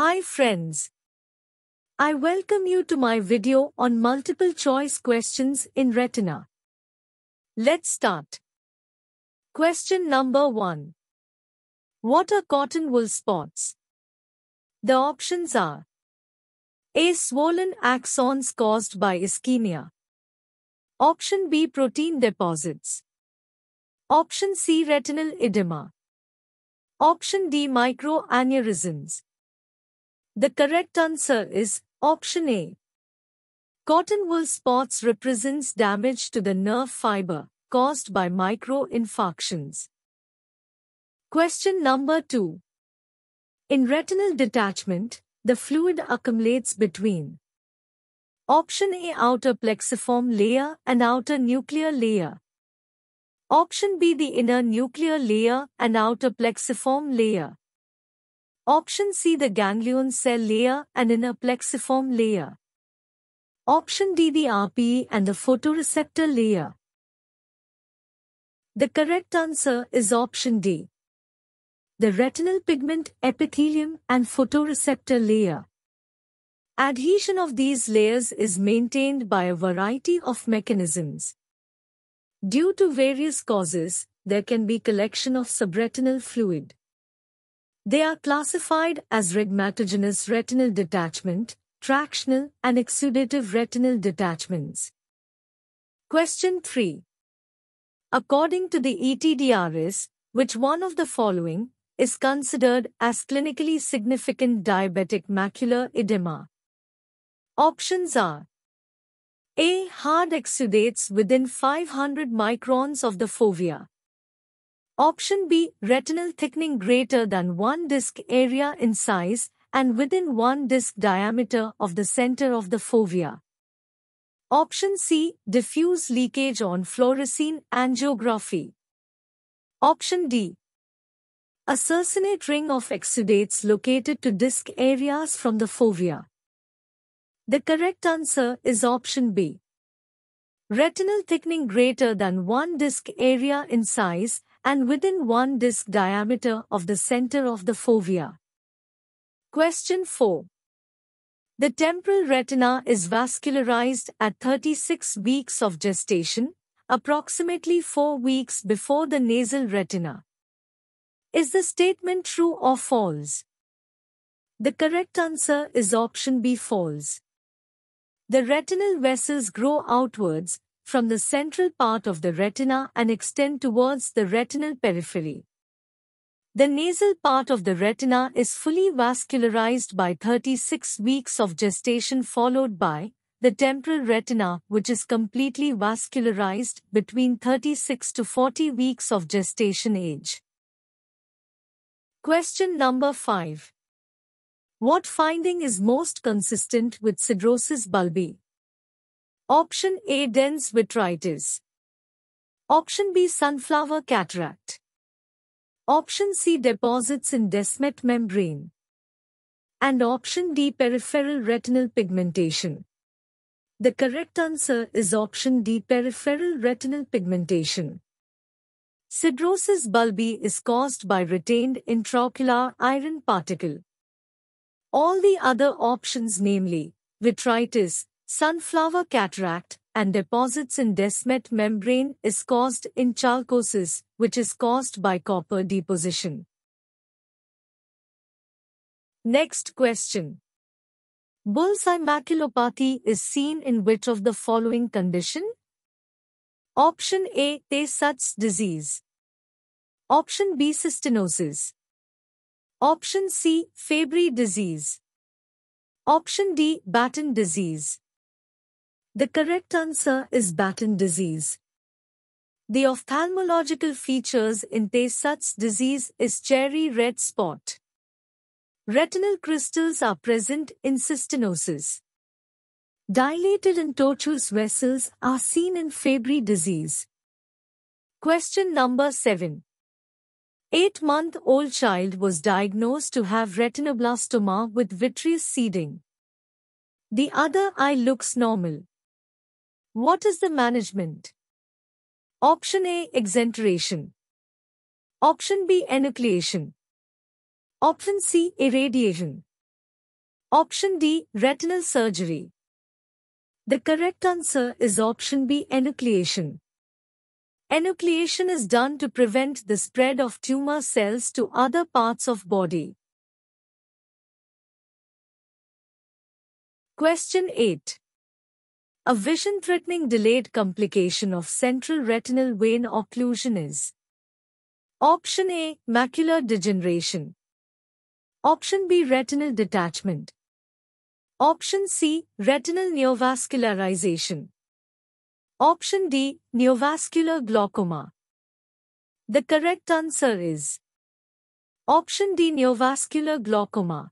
Hi friends. I welcome you to my video on multiple choice questions in retina. Let's start. Question number 1. What are cotton wool spots? The options are A. Swollen axons caused by ischemia. Option B. Protein deposits. Option C. Retinal edema. Option D. Microaneurysms. The correct answer is option A. Cotton wool spots represents damage to the nerve fiber caused by microinfarctions. Question number 2. In retinal detachment, the fluid accumulates between Option A outer plexiform layer and outer nuclear layer. Option B the inner nuclear layer and outer plexiform layer. Option C the ganglion cell layer and inner plexiform layer. Option D the RPE and the photoreceptor layer. The correct answer is option D. The retinal pigment epithelium and photoreceptor layer. Adhesion of these layers is maintained by a variety of mechanisms. Due to various causes, there can be collection of subretinal fluid. They are classified as rhegmatogenous retinal detachment, tractional and exudative retinal detachments. Question 3. According to the ETDRS, which one of the following is considered as clinically significant diabetic macular edema? Options are A. Hard exudates within 500 microns of the fovea. Option B. Retinal thickening greater than 1 disc area in size and within 1 disc diameter of the center of the fovea. Option C. Diffuse leakage on fluorescein angiography. Option D. A circinate ring of exudates located two disc areas from the fovea. The correct answer is option B. Retinal thickening greater than 1 disc area in size and within one disc diameter of the center of the fovea. Question 4. The temporal retina is vascularized at 36 weeks of gestation, approximately 4 weeks before the nasal retina. Is the statement true or false? The correct answer is option B false. The retinal vessels grow outwards, from the central part of the retina and extend towards the retinal periphery. The nasal part of the retina is fully vascularized by 36 weeks of gestation followed by the temporal retina which is completely vascularized between 36 to 40 weeks of gestation age. Question number 5. What finding is most consistent with siderosis bulbi? Option A dense vitritis. Option B sunflower cataract. Option C deposits in Descemet membrane. And option D peripheral retinal pigmentation. The correct answer is option D peripheral retinal pigmentation. Siderosis bulbi is caused by retained intraocular iron particle. All the other options namely vitritis, Sunflower cataract and deposits in Descemet membrane is caused in chalcosis, which is caused by copper deposition. Next question. Bullseye maculopathy is seen in which of the following condition? Option A. Tay Sachs disease. Option B. Cystinosis. Option C. Fabry disease. Option D. Batten disease. The correct answer is Batten disease. The ophthalmological features in Tay Sachs disease is cherry red spot. Retinal crystals are present in cystinosis. Dilated and tortuous vessels are seen in Fabry disease. Question number 7. Eight-month-old child was diagnosed to have retinoblastoma with vitreous seeding. The other eye looks normal. What is the management? Option A. Exenteration. Option B. Enucleation. Option C. Irradiation. Option D. Retinal surgery. The correct answer is option B. Enucleation. Enucleation is done to prevent the spread of tumor cells to other parts of body. Question 8. A vision-threatening delayed complication of central retinal vein occlusion is Option A. Macular degeneration. Option B. Retinal detachment. Option C. Retinal neovascularization. Option D. Neovascular glaucoma. The correct answer is Option D. Neovascular glaucoma.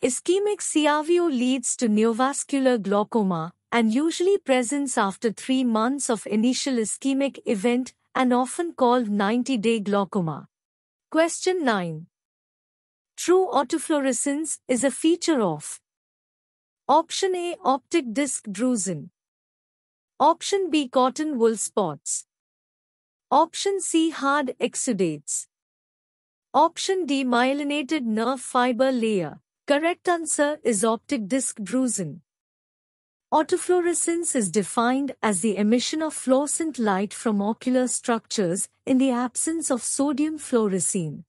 Ischemic CRVO leads to neovascular glaucoma and usually presents after three months of initial ischemic event and often called 90-day glaucoma. Question 9. True autofluorescence is a feature of Option A. Optic disc drusen. Option B. Cotton wool spots. Option C. Hard exudates. Option D. Myelinated nerve fiber layer. Correct answer is optic disc drusen. Autofluorescence is defined as the emission of fluorescent light from ocular structures in the absence of sodium fluorescein.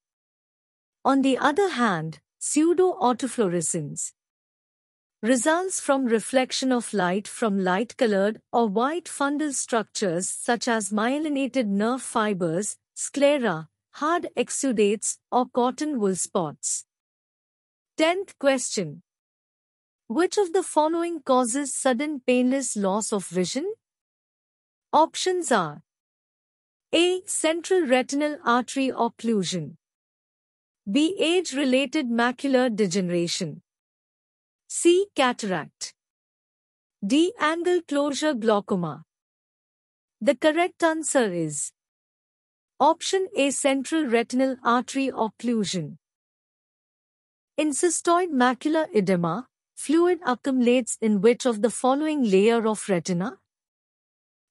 On the other hand, pseudo-autofluorescence results from reflection of light from light-colored or white fundal structures such as myelinated nerve fibers, sclera, hard exudates, or cotton wool spots. Tenth question. Which of the following causes sudden painless loss of vision? Options are A. Central retinal artery occlusion B. Age-related macular degeneration C. Cataract. D. Angle closure glaucoma. The correct answer is Option A. Central retinal artery occlusion. In cystoid macular edema, fluid accumulates in which of the following layer of retina?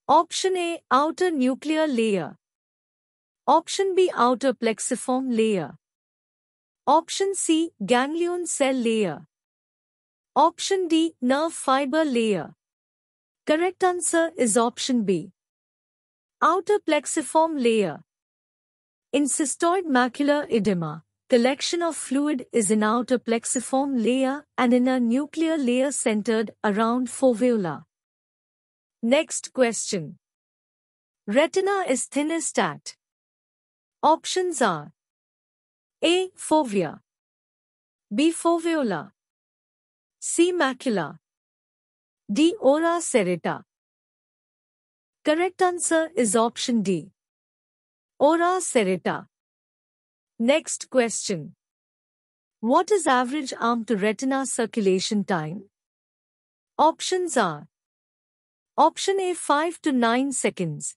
Option A. Outer nuclear layer. Option B. Outer plexiform layer. Option C. Ganglion cell layer. Option D, nerve fiber layer. Correct answer is option B. Outer plexiform layer. In cystoid macular edema, collection of fluid is in outer plexiform layer and inner nuclear layer centered around foveola. Next question. Retina is thinnest at. Options are A. Fovea B. Foveola C. Macula. D. Ora serrata. Correct answer is option D. Ora serrata. Next question. What is average arm to retina circulation time? Options are Option A 5 to 9 seconds.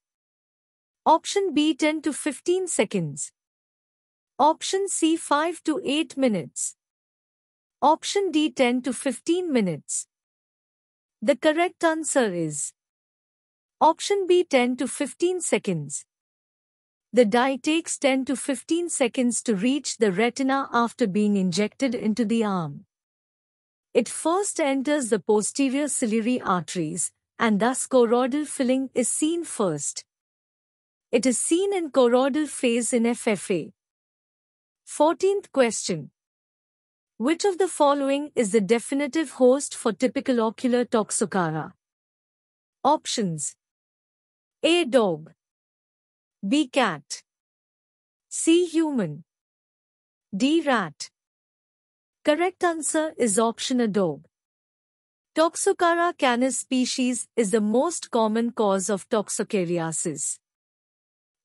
Option B 10 to 15 seconds. Option C 5 to 8 minutes. Option D 10 to 15 minutes. The correct answer is Option B 10 to 15 seconds. The dye takes 10 to 15 seconds to reach the retina after being injected into the arm. It first enters the posterior ciliary arteries, and thus choroidal filling is seen first. It is seen in choroidal phase in FFA. 14th question. Which of the following is the definitive host for typical ocular toxocara? Options A. Dog B. Cat C. Human D. Rat Correct answer is option A. Dog. Toxocara canis species is the most common cause of toxocariasis.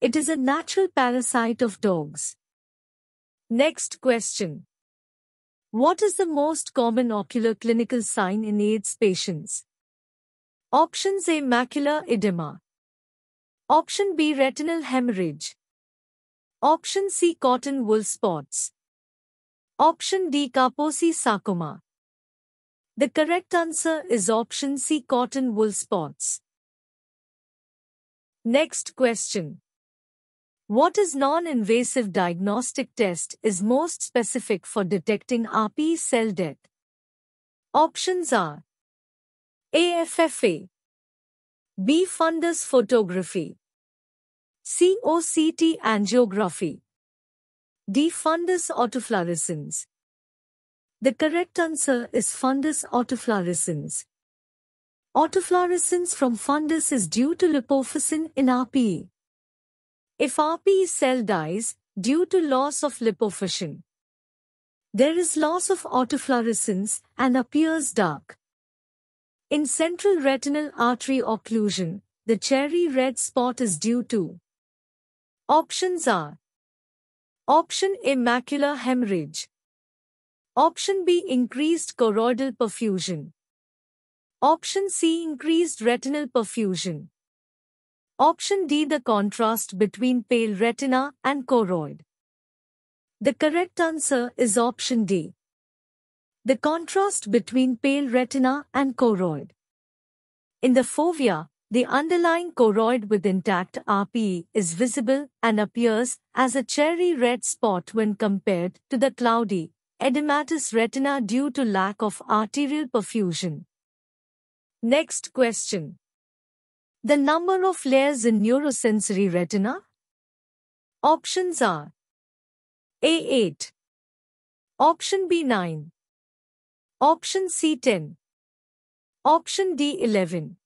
It is a natural parasite of dogs. Next question. What is the most common ocular clinical sign in AIDS patients? Options A. Macular edema. Option B. Retinal hemorrhage. Option C. Cotton wool spots. Option D. Kaposi sarcoma. The correct answer is option C. Cotton wool spots. Next question. What is non-invasive diagnostic test is most specific for detecting RP cell death? Options are AFFA, B. Fundus photography, COCT angiography, D. Fundus autofluorescence. The correct answer is fundus autofluorescence. Autofluorescence from fundus is due to lipofuscin in RPE. If RPE cell dies due to loss of lipofuscin, there is loss of autofluorescence and appears dark. In central retinal artery occlusion, the cherry red spot is due to Options are Option A macular hemorrhage Option B increased choroidal perfusion Option C increased retinal perfusion. Option D the contrast between pale retina and choroid. The correct answer is option D. The contrast between pale retina and choroid. In the fovea, the underlying choroid with intact RPE is visible and appears as a cherry red spot when compared to the cloudy, edematous retina due to lack of arterial perfusion. Next question. The number of layers in neurosensory retina? Options are A8, Option B9, Option C10, Option D11.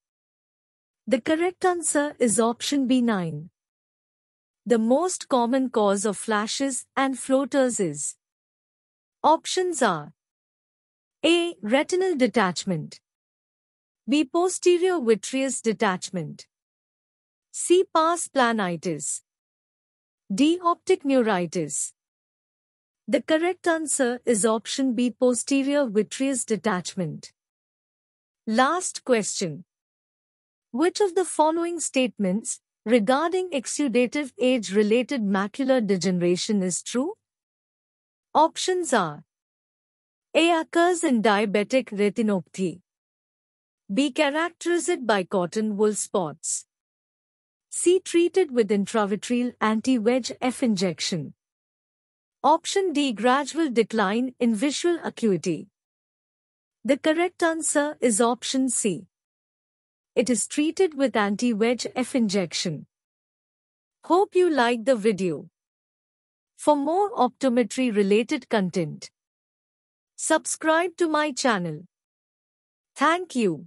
The correct answer is option B9. The most common cause of flashes and floaters is Options are A. Retinal detachment B. Posterior vitreous detachment. C. Pars planitis. D. Optic neuritis. The correct answer is option B. Posterior vitreous detachment. Last question. Which of the following statements regarding exudative age-related macular degeneration is true? Options are A occurs in diabetic retinopathy. B. Characterized by cotton wool spots. C. Treated with intravitreal anti-VEGF injection. Option D. Gradual decline in visual acuity. The correct answer is option C. It is treated with anti-VEGF injection. Hope you liked the video. For more optometry related content, subscribe to my channel. Thank you.